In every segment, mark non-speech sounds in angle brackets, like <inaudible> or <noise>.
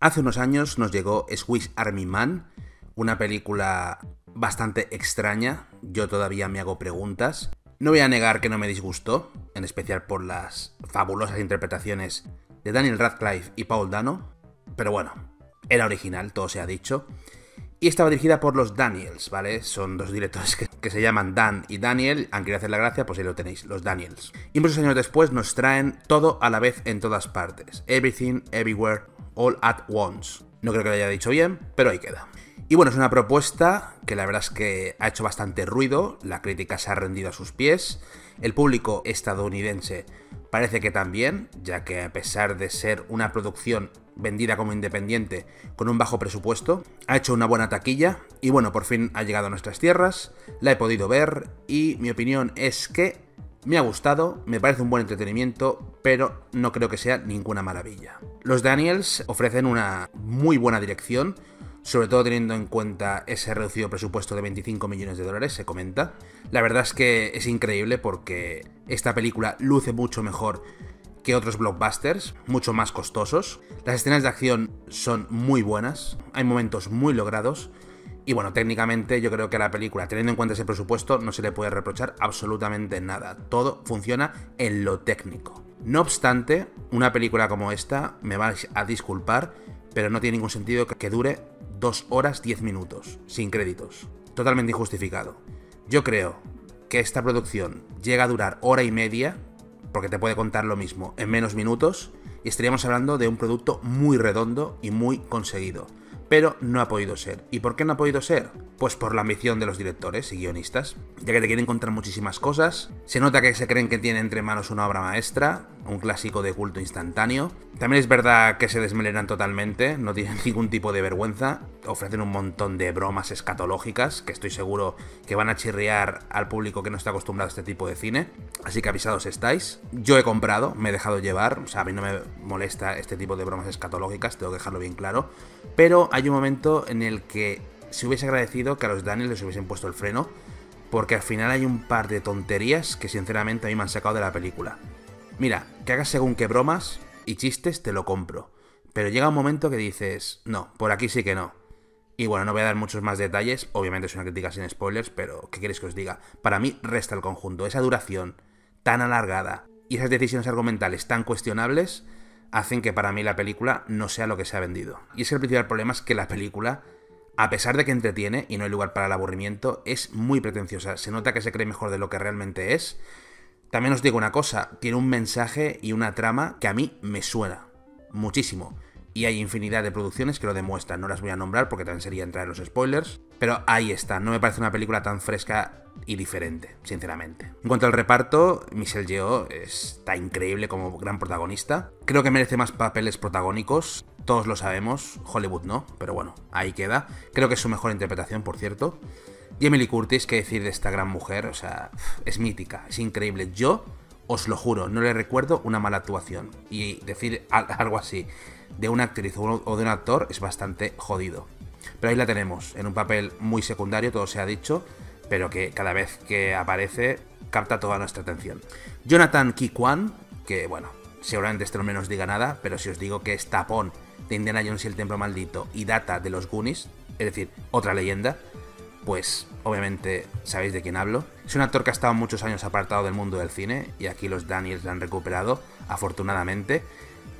Hace unos años nos llegó Swiss Army Man, una película bastante extraña, yo todavía me hago preguntas. No voy a negar que no me disgustó, en especial por las fabulosas interpretaciones de Daniel Radcliffe y Paul Dano, pero bueno, era original, todo se ha dicho. Y estaba dirigida por los Daniels, ¿vale? Son dos directores que, se llaman Dan y Daniel. Han querido hacer la gracia, pues ahí lo tenéis, los Daniels. Y muchos años después nos traen todo a la vez en todas partes. Everything, Everywhere, All at Once. No creo que lo haya dicho bien, pero ahí queda. Y bueno, es una propuesta que la verdad es que ha hecho bastante ruido, la crítica se ha rendido a sus pies, el público estadounidense parece que también, ya que a pesar de ser una producción vendida como independiente con un bajo presupuesto, ha hecho una buena taquilla y bueno, por fin ha llegado a nuestras tierras, la he podido ver y mi opinión es que me ha gustado, me parece un buen entretenimiento, pero no creo que sea ninguna maravilla. Los Daniels ofrecen una muy buena dirección, sobre todo teniendo en cuenta ese reducido presupuesto de 25 millones de dólares, se comenta. La verdad es que es increíble porque esta película luce mucho mejor que otros blockbusters, mucho más costosos. Las escenas de acción son muy buenas, hay momentos muy logrados. Y bueno, técnicamente yo creo que a la película, teniendo en cuenta ese presupuesto, no se le puede reprochar absolutamente nada. Todo funciona en lo técnico. No obstante, una película como esta, me vais a disculpar, pero no tiene ningún sentido que dure 2 horas 10 minutos, sin créditos. Totalmente injustificado. Yo creo que esta producción llega a durar hora y media, porque te puede contar lo mismo en menos minutos, y estaríamos hablando de un producto muy redondo y muy conseguido. Pero no ha podido ser. ¿Y por qué no ha podido ser? Pues por la ambición de los directores y guionistas, ya que te quieren contar muchísimas cosas, se nota que se creen que tienen entre manos una obra maestra, un clásico de culto instantáneo. También es verdad que se desmelenan totalmente, no tienen <laughs> ningún tipo de vergüenza, ofrecen un montón de bromas escatológicas que estoy seguro que van a chirriar al público que no está acostumbrado a este tipo de cine, así que avisados estáis. Yo he comprado, me he dejado llevar, o sea, a mí no me molesta este tipo de bromas escatológicas, tengo que dejarlo bien claro, pero hay un momento en el que se hubiese agradecido que a los Daniels les hubiesen puesto el freno, porque al final hay un par de tonterías que sinceramente a mí me han sacado de la película. Mira, que hagas según qué bromas y chistes te lo compro, pero llega un momento que dices, no, por aquí sí que no. Y bueno, no voy a dar muchos más detalles, obviamente es una crítica sin spoilers, pero ¿qué queréis que os diga? Para mí resta el conjunto, esa duración tan alargada y esas decisiones argumentales tan cuestionables hacen que para mí la película no sea lo que se ha vendido. Y es que el principal problema es que la película a pesar de que entretiene y no hay lugar para el aburrimiento, es muy pretenciosa. Se nota que se cree mejor de lo que realmente es. También os digo una cosa, tiene un mensaje y una trama que a mí me suena muchísimo. Y hay infinidad de producciones que lo demuestran, no las voy a nombrar porque también sería entrar en los spoilers. Pero ahí está, no me parece una película tan fresca y diferente, sinceramente. En cuanto al reparto, Michelle Yeoh está increíble como gran protagonista. Creo que merece más papeles protagónicos todos lo sabemos, Hollywood no, pero bueno, ahí queda. Creo que es su mejor interpretación, por cierto. Y Emily Curtis, qué decir de esta gran mujer, o sea, es mítica, es increíble. Yo, os lo juro, no le recuerdo una mala actuación. Y decir algo así de una actriz o de un actor es bastante jodido. Pero ahí la tenemos, en un papel muy secundario, todo se ha dicho, pero que cada vez que aparece capta toda nuestra atención. Jonathan Kikwan, que bueno, seguramente este no menos diga nada, pero si os digo que es tapón de Indiana Jones y el Templo Maldito y data de los Goonies, es decir, otra leyenda, pues obviamente sabéis de quién hablo. Es un actor que ha estado muchos años apartado del mundo del cine y aquí los Daniels lo han recuperado, afortunadamente.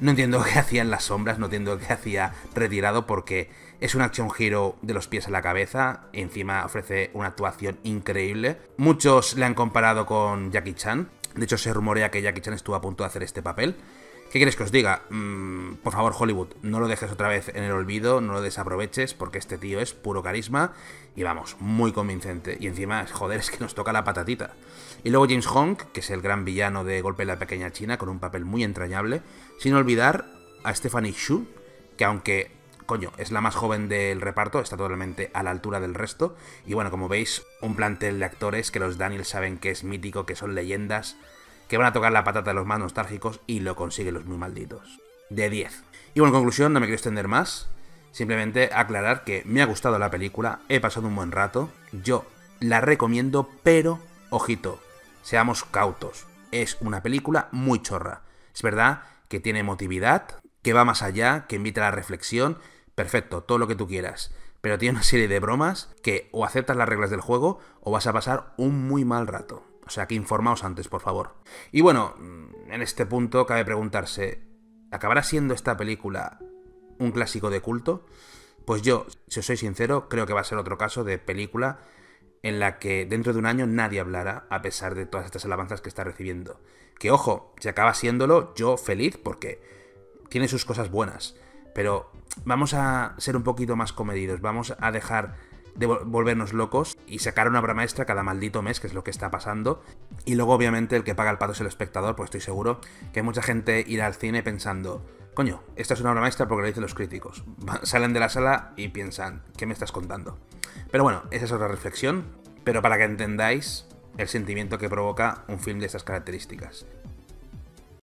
No entiendo <laughs> qué hacía en las sombras, no entiendo qué hacía retirado porque es un action hero de los pies a la cabeza, encima ofrece una actuación increíble. Muchos le han comparado con Jackie Chan, de hecho se rumorea que Jackie Chan estuvo a punto de hacer este papel. ¿Qué quieres que os diga? Mm, por favor, Hollywood, no lo dejes otra vez en el olvido, no lo desaproveches, porque este tío es puro carisma y vamos, muy convincente. Y encima, joder, es que nos toca la patatita. Y luego James Hong, que es el gran villano de Golpe en la Pequeña China, con un papel muy entrañable, sin olvidar a Stephanie Shu, que aunque, coño, es la más joven del reparto, está totalmente a la altura del resto. Y bueno, como veis, un plantel de actores que los Daniels saben que es mítico, que son leyendas que van a tocar la patata de los más nostálgicos y lo consiguen los muy malditos. De 10. Y bueno, en conclusión, no me quiero extender más. Simplemente aclarar que me ha gustado la película, he pasado un buen rato, yo la recomiendo, pero, ojito, seamos cautos. Es una película muy chorra. Es verdad que tiene emotividad, que va más allá, que invita a la reflexión, perfecto, todo lo que tú quieras. Pero tiene una serie de bromas que o aceptas las reglas del juego o vas a pasar un muy mal rato. O sea que informaos antes, por favor. Y bueno, en este punto cabe preguntarse, ¿acabará siendo esta película un clásico de culto? Pues yo, si os soy sincero, creo que va a ser otro caso de película en la que dentro de un año nadie hablará a pesar de todas estas alabanzas que está recibiendo. Que ojo, si acaba siéndolo, yo feliz porque tiene sus cosas buenas. Pero vamos a ser un poquito más comedidos, vamos a dejar de volvernos locos y sacar una obra maestra cada maldito mes, que es lo que está pasando. Y luego, obviamente, el que paga el pato es el espectador, pues estoy seguro que mucha gente irá al cine pensando, coño, esta es una obra maestra porque lo dicen los críticos. Salen de la sala y piensan, ¿qué me estás contando? Pero bueno, esa es otra reflexión, pero para que entendáis el sentimiento que provoca un film de estas características.